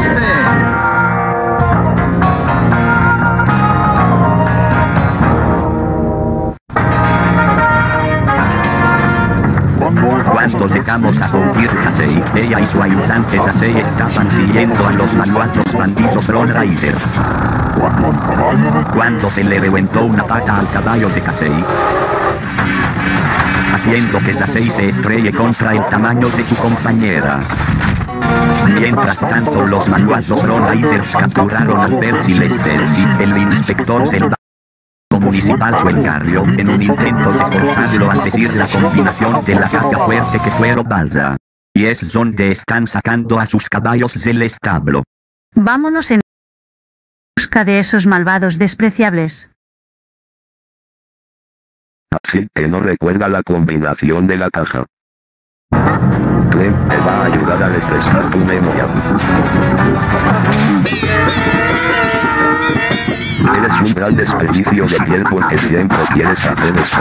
oeste. Cuando llegamos a Conquir Hasei, ella y su ayudante Sasei estaban siguiendo a los malvados bandidos Lone Raiders. Cuando se le reventó una pata al caballo de Kasei, haciendo que Sasei se estrelle contra el tamaño de su compañera. Mientras tanto los malvados Lone Raiders capturaron al Percy Lescelsi, el inspector del municipal Suelcarrio, en un intento de forzarlo a decir la combinación de la caja fuerte que fue robada. Y es donde están sacando a sus caballos del establo. Vámonos en busca de esos malvados despreciables. Así que no recuerda la combinación de la caja. Clem te va a ayudar a refrescar tu memoria. Eres un gran desperdicio de tiempo porque siempre quieres hacer esto.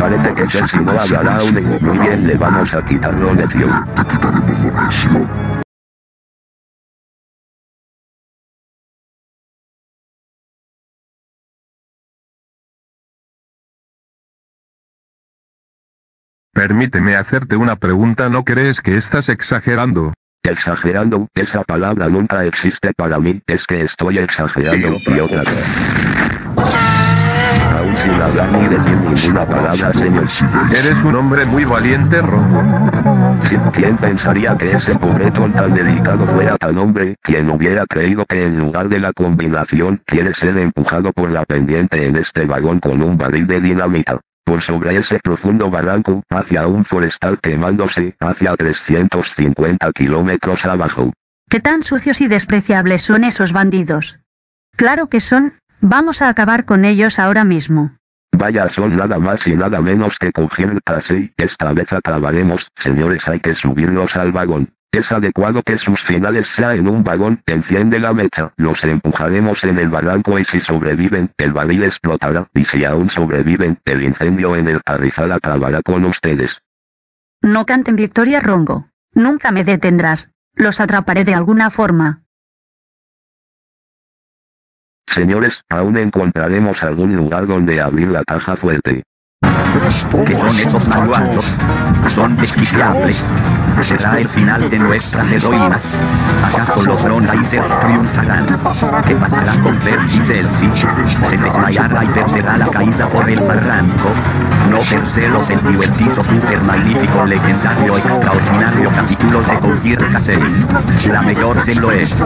Parece que Percy no hablará aún. Muy bien, le vamos a quitar la lección. Permíteme hacerte una pregunta, ¿no crees que estás exagerando? Exagerando, esa palabra nunca existe para mí, es que estoy exagerando y otra vez. Aún sin hablar ni decir ninguna palabra, señor. Eres un hombre muy valiente. Sí, ¿Quién pensaría que ese pobretón tan delicado fuera tan hombre? Quien hubiera creído que en lugar de la combinación, quiere ser empujado por la pendiente en este vagón con un barril de dinamita por sobre ese profundo barranco, hacia un forestal quemándose, hacia 350 kilómetros abajo. ¿Qué tan sucios y despreciables son esos bandidos? Claro que son, vamos a acabar con ellos ahora mismo. Vaya, son nada más y nada menos que coger el trasey, esta vez acabaremos, señores hay que subirlos al vagón. Es adecuado que sus finales sea en un vagón, enciende la mecha, los empujaremos en el barranco y si sobreviven, el barril explotará, y si aún sobreviven, el incendio en el carrizal acabará con ustedes. No canten victoria, Rongo. Nunca me detendrás. Los atraparé de alguna forma. Señores, aún encontraremos algún lugar donde abrir la caja fuerte. ¿Qué son esos malvados? Son desquiciables. Será el final de nuestras heroínas. ¿Acaso los Raiders triunfarán? ¿Qué pasará con Percy Celsi? ¿Se desmayará y tercerá la caída por el barranco? No terceros el divertido super magnífico legendario extraordinario capítulo de Conquir Casey. La mejor del oeste.